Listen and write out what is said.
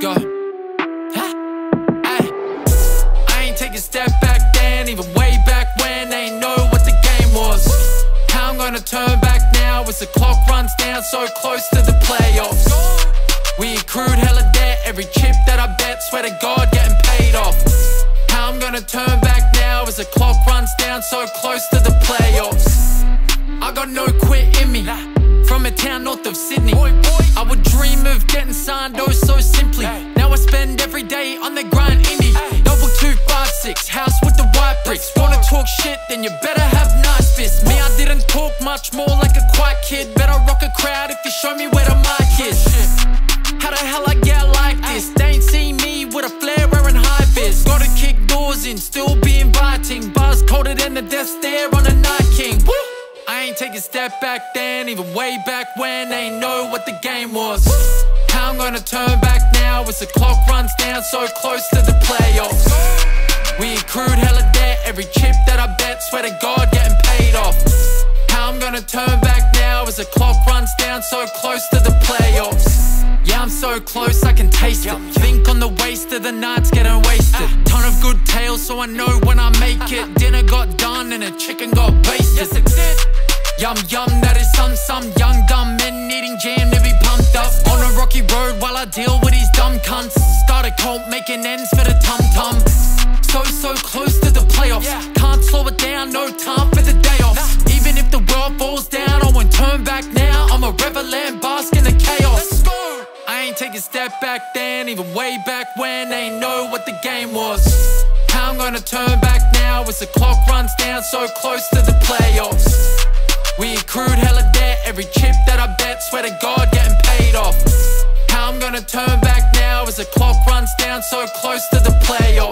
go. Huh? Ay. I ain't take a step back then, even way back when they ain't know what the game was. How I'm gonna turn back now as the clock runs down so close to the playoffs. We accrued hella debt, every chip that I bet, swear to God, getting paid off. How I'm gonna turn back now as the clock runs down so close to the playoffs. I got no quit in me, from a town north of Sydney. On the grind indie. Double two five six, house with the white bricks. Wanna talk shit, then you better have nice fists. Me, I didn't talk much more like a quiet kid. Better rock a crowd if you show me where the mic is. Oh, How the hell I get like this? They ain't seen me with a flare wearing high vis. Gotta kick doors in, still be inviting. Buzz colder than the death stare on a night king. Woo! I ain't take a step back then, even way back when they ain't know what the game was. How I'm gonna turn back now as the clock runs down so close to the playoffs. We accrued hella debt, every chip that I bet, swear to God, getting paid off. How I'm gonna turn back now as the clock runs down so close to the playoffs. Yeah, I'm so close, I can taste it. Think on the waste of the nights getting wasted. Ton of good tales, so I know when I make it. Dinner got done and a chicken got basted. Yes, it did. Yum yum, that is some some young dumb men needing jam to be. Road while I deal with these dumb cunts. Start a cult making ends for the tum tum. So so close to the playoffs. Can't slow it down, no time for the day off. Even if the world falls down, I won't turn back now. I'm a rebel and bask in the chaos. I ain't take a step back then, even way back when they ain't know what the game was. How I'm gonna turn back now as the clock runs down so close to the playoffs. We accrued hella debt, every chip that I bet, swear to God, getting paid off. Turn back now as the clock runs down so close to the playoffs.